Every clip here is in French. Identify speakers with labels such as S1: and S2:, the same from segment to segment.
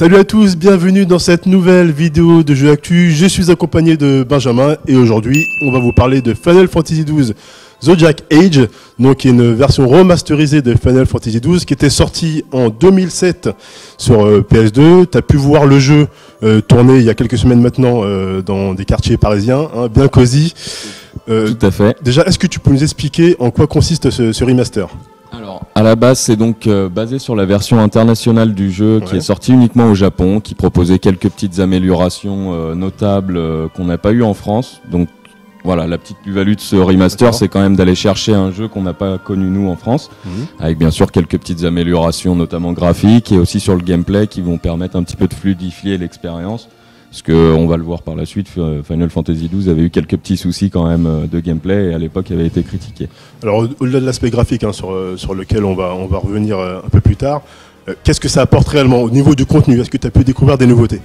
S1: Salut à tous, bienvenue dans cette nouvelle vidéo de Jeux Actu. Je suis accompagné de Benjamin et aujourd'hui on va vous parler de Final Fantasy XII Zodiac Age, donc une version remasterisée de Final Fantasy XII qui était sortie en 2007 sur euh, PS2. Tu as pu voir le jeu euh, tourner il y a quelques semaines maintenant euh, dans des quartiers parisiens, hein, bien cosy.
S2: Tout à fait.
S1: Déjà, est-ce que tu peux nous expliquer en quoi consiste ce, ce remaster?
S2: Alors, à la base, c'est donc basé sur la version internationale du jeu qui est sortie uniquement au Japon, qui proposait quelques petites améliorations euh, notables euh, qu'on n'a pas eu en France. Donc, voilà, la petite plus-value de ce remaster, c'est quand même d'aller chercher un jeu qu'on n'a pas connu nous en France, avec bien sûr quelques petites améliorations, notamment graphiques, et aussi sur le gameplay, qui vont permettre un petit peu de fluidifier l'expérience. Parce que on va le voir par la suite, euh, Final Fantasy XII avait eu quelques petits soucis quand même euh, de gameplay et à l'époque avait été critiqué.
S1: Alors au- au-delà de l'aspect graphique hein, sur, euh, sur lequel on va, on va revenir un peu plus tard, qu'est-ce que ça apporte réellement au niveau du contenu? Est-ce que tu as pu découvrir des nouveautés?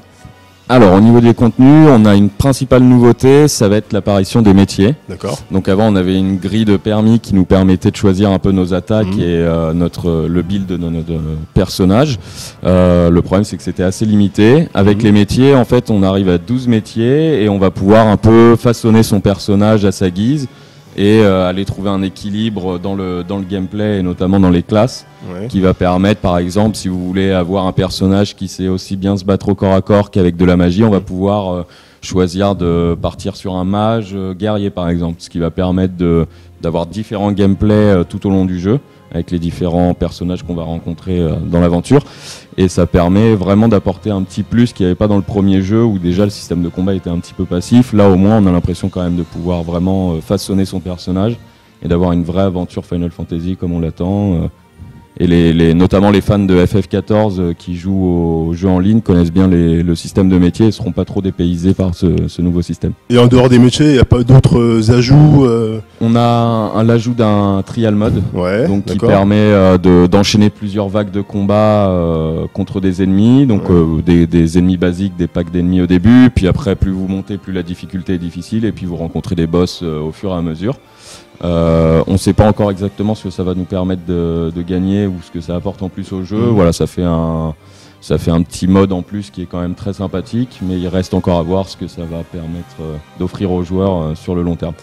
S2: Alors au niveau des contenus, on a une principale nouveauté, ça va être l'apparition des métiers.
S1: D'accord
S2: Donc avant on avait une grille de permis qui nous permettait de choisir un peu nos attaques
S1: Mhm.
S2: et euh, notre le build de notre euh, personnage. Euh, le problème c'est que c'était assez limité. Avec
S1: Mhm.
S2: les métiers, en fait, on arrive à 12 métiers et on va pouvoir un peu façonner son personnage à sa guise et euh, aller trouver un équilibre dans le dans le gameplay et notamment dans les classes
S1: Ouais.
S2: qui va permettre, par exemple, si vous voulez avoir un personnage qui sait aussi bien se battre au corps à corps qu'avec de la magie, on va pouvoir euh, choisir de partir sur un mage euh, guerrier, par exemple, ce qui va permettre d'avoir différents gameplays euh, tout au long du jeu avec les différents personnages qu'on va rencontrer euh, dans l'aventure. Et ça permet vraiment d'apporter un petit plus qu'il n'y avait pas dans le premier jeu où déjà le système de combat était un petit peu passif. Là au moins on a l'impression quand même de pouvoir vraiment façonner son personnage et d'avoir une vraie aventure Final Fantasy comme on l'attend et notamment les fans de FF14 euh, qui jouent au jeu en ligne connaissent bien le système de métier et seront pas trop dépaysés par ce, ce nouveau système.
S1: Et en dehors des métiers, il n'y a pas d'autres euh, ajouts euh,
S2: On a un- l'ajout d'un trial mode
S1: Ouais,
S2: donc qui permet euh, de- d'enchaîner plusieurs vagues de combat euh, contre des ennemis, donc
S1: Ouais.
S2: euh, des, des ennemis basiques, des packs d'ennemis au début, puis après plus vous montez, plus la difficulté est difficile, et puis vous rencontrez des boss euh, au fur et à mesure. Euh, on ne sait pas encore exactement ce que ça va nous permettre de, de gagner ou ce que ça apporte en plus au jeu.
S1: Mhm.
S2: Voilà, ça fait un ça fait un petit mode en plus qui est quand même très sympathique, mais il reste encore à voir ce que ça va permettre euh, d'offrir aux joueurs euh, sur le long terme.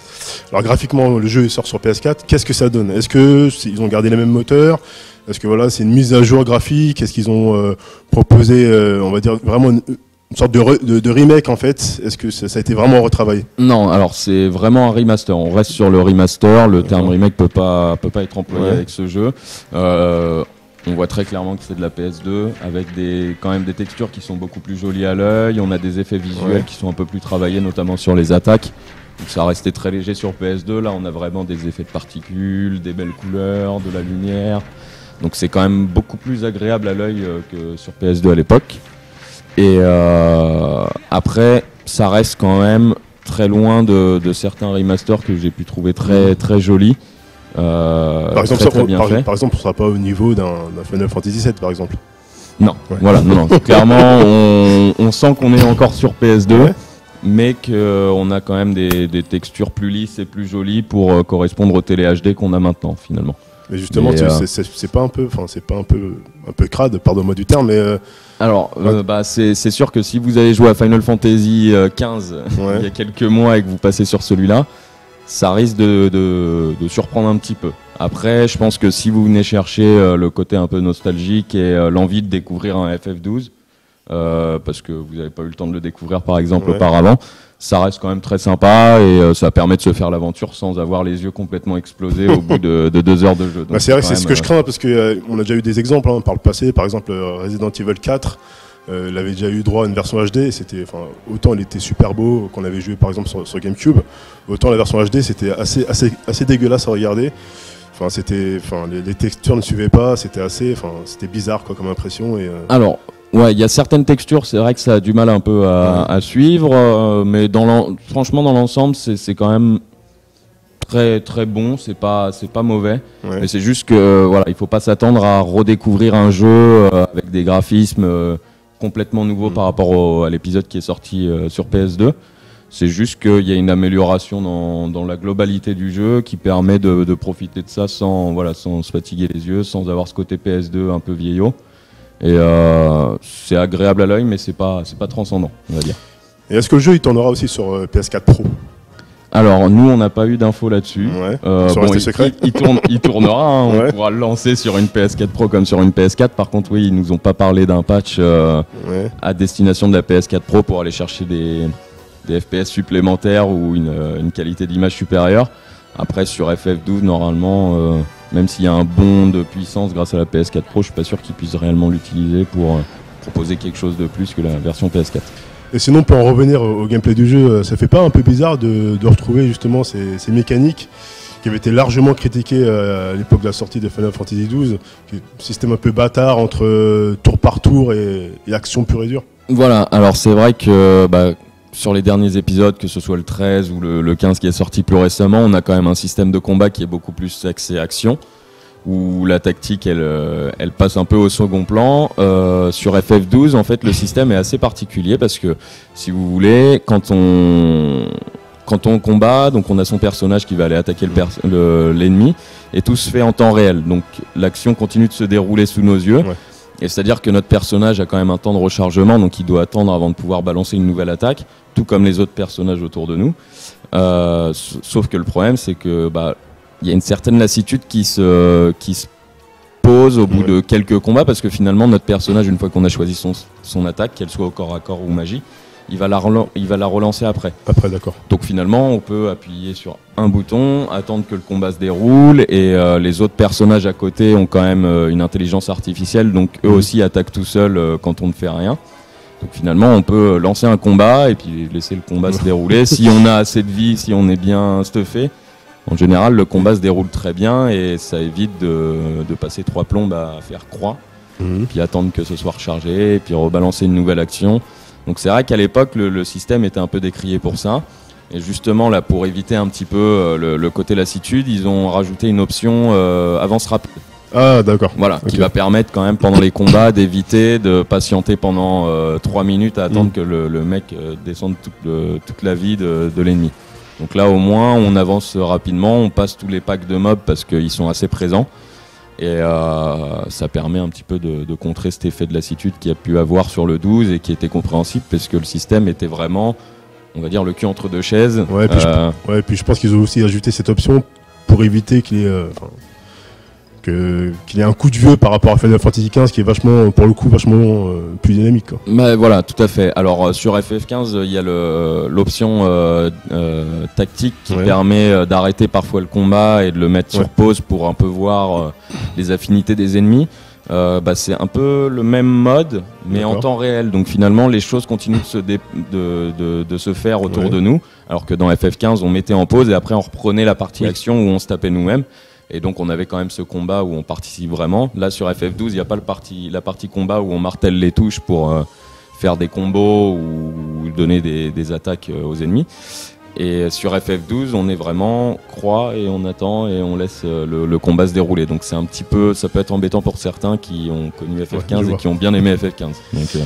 S1: Alors graphiquement, le jeu sort sur PS4. Qu'est-ce que ça donne? Est-ce que c'est- ils ont gardé les mêmes moteurs? Est-ce que voilà, c'est une mise à jour graphique? Est-ce qu'ils ont euh, proposé, euh, on va dire vraiment une, une sorte de, re- de- de remake en fait? Est-ce que ça, ça a été vraiment retravaillé?
S2: Non, alors c'est vraiment un remaster. On reste sur le remaster. Le terme remake peut pas peut pas être employé
S1: Ouais.
S2: avec ce jeu. Euh, on voit très clairement que c'est de la PS2 avec des quand même des textures qui sont beaucoup plus jolies à l'œil. On a des effets visuels
S1: Ouais.
S2: qui sont un peu plus travaillés, notamment sur les attaques. Donc ça restait très léger sur PS2. Là, on a vraiment des effets de particules, des belles couleurs, de la lumière. Donc c'est quand même beaucoup plus agréable à l'œil euh, que sur PS2 à l'époque. Et euh, après, ça reste quand même très loin de, de certains remasters que j'ai pu trouver très très jolis. Euh,
S1: Par exemple,
S2: très,
S1: on- par,
S2: fait.
S1: par exemple, on sera pas au niveau d'un Final Fantasy VII par exemple.
S2: Non,
S1: Ouais.
S2: voilà, non, non. Clairement, on, on sent qu'on est encore sur PS2,
S1: Ouais.
S2: mais qu'on a quand même des, des textures plus lisses et plus jolies pour euh, correspondre au télé HD qu'on a maintenant, finalement.
S1: Mais justement,
S2: euh,
S1: c'est- pas un peu, enfin c'est pas un peu, un peu crade, pardonne-moi du terme, mais euh,
S2: Alors, euh, bah, c'est sûr que si vous avez joué à Final Fantasy euh, 15
S1: Ouais.
S2: il y a quelques mois et que vous passez sur celui-là, ça risque de, de- de surprendre un petit peu. Après, je pense que si vous venez chercher euh, le côté un peu nostalgique et euh, l'envie de découvrir un FF12, euh, parce que vous n'avez pas eu le temps de le découvrir par exemple
S1: Ouais.
S2: auparavant, ça reste quand même très sympa et euh, ça permet de se faire l'aventure sans avoir les yeux complètement explosés au bout de, de deux heures de jeu.
S1: Bah, c'est vrai c'est ce que je crains parce que euh, on a déjà eu des exemples hein, par le passé. Par exemple, Resident Evil 4, euh, il avait déjà eu droit à une version HD. C'était, enfin, autant il était super beau qu'on avait joué par exemple sur, sur GameCube, autant la version HD c'était assez, assez, assez dégueulasse à regarder. Enfin, c'était, enfin, les, les textures ne suivaient pas. C'était assez, enfin, c'était bizarre quoi comme impression. Et euh,
S2: Alors, ouais, il y a certaines textures, c'est vrai que ça a du mal un peu à, à suivre, euh, mais dans franchement, dans l'ensemble, c'est c'est quand même très très bon. C'est pas c'est pas mauvais,
S1: ouais.
S2: mais c'est juste que voilà, il faut pas s'attendre à redécouvrir un jeu euh, avec des graphismes euh, complètement nouveaux
S1: Mm.
S2: par rapport au- à l'épisode qui est sorti euh, sur PS2. C'est juste qu'il y a une amélioration dans, dans la globalité du jeu qui permet de, de profiter de ça sans, voilà, sans se fatiguer les yeux, sans avoir ce côté PS2 un peu vieillot. Et euh, c'est agréable à l'œil, mais c'est pas, c'est pas transcendant, on va dire.
S1: Et est-ce que le jeu il tournera aussi sur euh, PS4 Pro?
S2: Alors nous, on n'a pas eu d'infos là-dessus.
S1: Ouais.
S2: Euh, il,
S1: secrets
S2: il- il tourne- il tournera, hein, on
S1: Ouais.
S2: pourra le lancer sur une PS4 Pro comme sur une PS4. Par contre, oui, ils nous ont pas parlé d'un patch euh,
S1: Ouais.
S2: à destination de la PS4 Pro pour aller chercher des, des FPS supplémentaires ou une, euh, une qualité d'image supérieure. Après, sur FF12, normalement, euh, même s'il y a un bond de puissance grâce à la PS4 Pro, je suis pas sûr qu'ils puissent réellement l'utiliser pour euh, proposer quelque chose de plus que la version PS4.
S1: Et sinon, pour en revenir au, gameplay du jeu, euh, ça fait pas un peu bizarre de, retrouver justement ces, mécaniques qui avaient été largement critiquées euh, à l'époque de la sortie de Final Fantasy XII, système un peu bâtard entre euh, tour par tour et, et action pure et dure.
S2: Voilà, alors c'est vrai que bah, sur les derniers épisodes, que ce soit le 13 ou le, le 15 qui est sorti plus récemment, on a quand même un système de combat qui est beaucoup plus axé action, où la tactique elle, euh, elle passe un peu au second plan. Euh, sur FF12, en fait, le système est assez particulier parce que, si vous voulez, quand on quand on combat, donc on a son personnage qui va aller attaquer le pers- le- l'ennemi, et tout se fait en temps réel. Donc l'action continue de se dérouler sous nos yeux.
S1: Ouais.
S2: Et c'est-à-dire que notre personnage a quand même un temps de rechargement, donc il doit attendre avant de pouvoir balancer une nouvelle attaque, tout comme les autres personnages autour de nous. Euh, sauf que le problème, c'est que bah il y a une certaine lassitude qui se qui se pose au bout
S1: Ouais.
S2: de quelques combats, parce que finalement notre personnage, une fois qu'on a choisi son son attaque, qu'elle soit au corps à corps ou magie, il va la il va la relancer après.
S1: Après, d'accord.
S2: Donc finalement, on peut appuyer sur un bouton, attendre que le combat se déroule, et euh, les autres personnages à côté ont quand même euh, une intelligence artificielle, donc eux
S1: Mhm.
S2: aussi attaquent tout seuls euh, quand on ne fait rien. Donc finalement, on peut lancer un combat et puis laisser le combat se dérouler. Si on a assez de vie, si on est bien stuffé, en général, le combat se déroule très bien et ça évite de, de passer trois plombes à faire croix
S1: Mhm.
S2: puis attendre que ce soit rechargé, et puis rebalancer une nouvelle action. Donc c'est vrai qu'à l'époque, le, le système était un peu décrié pour ça. Et justement, là, pour éviter un petit peu euh, le, le côté lassitude, ils ont rajouté une option euh, avance rapide.
S1: Ah, d'accord.
S2: Voilà, qui va permettre quand même pendant les combats d'éviter de patienter pendant 3 minutes à attendre
S1: Mm.
S2: que le, le mec euh, descende toute, le- toute la vie de, de l'ennemi. Donc là, au moins, on avance rapidement, on passe tous les packs de mobs parce qu'ils sont assez présents. Et euh, ça permet un petit peu de, de contrer cet effet de lassitude qu'il y a pu avoir sur le 12 et qui était compréhensible parce que le système était vraiment, on va dire, le cul entre deux chaises.
S1: Ouais, puis je-
S2: Euh,
S1: Ouais, puis je pense qu'ils ont aussi ajouté cette option pour éviter qu'il y ait, euh, enfin, qu'il y ait un coup de vieux par rapport à Final Fantasy XV qui est vachement, pour le coup, vachement euh, plus dynamique. Quoi.
S2: Mais voilà, tout à fait. Alors euh, sur FF15, euh, il y a le- l'option euh, euh, tactique qui
S1: Ouais.
S2: permet euh, d'arrêter parfois le combat et de le mettre
S1: Ouais.
S2: sur pause pour un peu voir euh, les affinités des ennemis. Euh, bah, c'est un peu le même mode, mais en temps réel. Donc finalement, les choses continuent de se, dé- de, de- de se faire autour
S1: Ouais.
S2: de nous, alors que dans FF15, on mettait en pause et après on reprenait la partie
S1: Oui.
S2: action où on se tapait nous-mêmes. Et donc on avait quand même ce combat où on participe vraiment. Là sur FF12, il n'y a pas le parti, la partie combat où on martèle les touches pour euh, faire des combos ou, ou donner des, des attaques euh, aux ennemis. Et sur FF12, on est vraiment croix et on attend et on laisse euh, le, le combat se dérouler. Donc c'est un petit peu, ça peut être embêtant pour certains qui ont connu
S1: je
S2: FF15 et
S1: vois.
S2: qui ont bien aimé FF15. Donc, euh,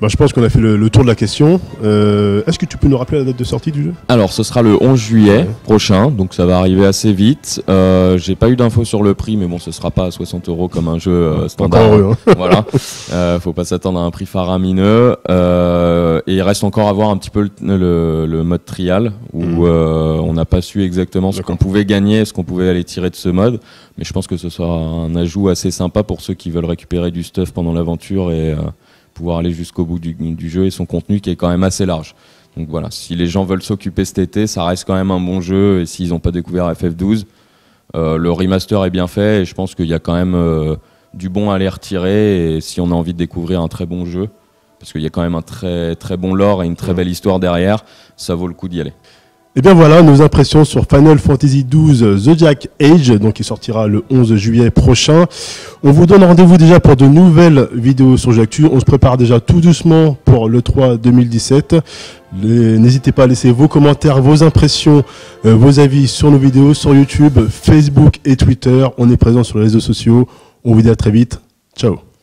S1: Bah, je pense qu'on a fait le, le tour de la question. Euh, Est-ce que tu peux nous rappeler la date de sortie du jeu?
S2: Alors, ce sera le 11 juillet
S1: Ouais.
S2: prochain, donc ça va arriver assez vite. Euh, J'ai pas eu d'infos sur le prix, mais bon, ce sera pas à 60 euros comme un jeu euh, standard.
S1: Encore heureux. Hein.
S2: voilà, euh, faut pas s'attendre à un prix faramineux. Euh, et il reste encore à voir un petit peu le, le- le mode trial où euh, on n'a pas su exactement ce qu'on pouvait gagner, ce qu'on pouvait aller tirer de ce mode. Mais je pense que ce sera un ajout assez sympa pour ceux qui veulent récupérer du stuff pendant l'aventure et euh, pouvoir aller jusqu'au bout du, du jeu et son contenu qui est quand même assez large. Donc voilà, si les gens veulent s'occuper cet été, ça reste quand même un bon jeu. Et s'ils n'ont pas découvert FF12, euh, le remaster est bien fait et je pense qu'il y a quand même euh, du bon à aller retirer. Et si on a envie de découvrir un très bon jeu, parce qu'il y a quand même un très très bon lore et une très belle histoire derrière, ça vaut le coup d'y aller.
S1: Et bien voilà nos impressions sur Final Fantasy XII Zodiac Age, donc qui sortira le 11 juillet prochain. On vous donne rendez-vous déjà pour de nouvelles vidéos sur Jactu. On se prépare déjà tout doucement pour le 3 2017. Les- N'hésitez pas à laisser vos commentaires, vos impressions, euh, vos avis sur nos vidéos sur YouTube, Facebook et Twitter. On est présent sur les réseaux sociaux. On vous dit à très vite. Ciao